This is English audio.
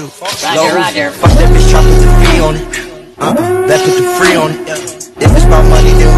you. Roger, Roger. Fuck that bitch, try put the free on it. Uh, that put the free on it. If it's my money, then.